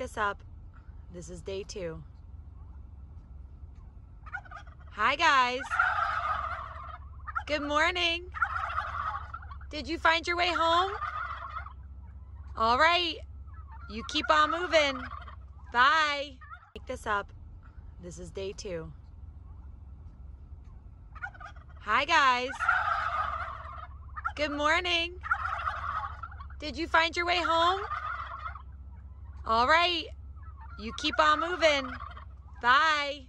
this up. This is day two. Hi, guys. Good morning. Did you find your way home? All right. You keep on moving. Bye. Pick this up. This is day two. Hi, guys. Good morning. Did you find your way home? All right. You keep on moving. Bye.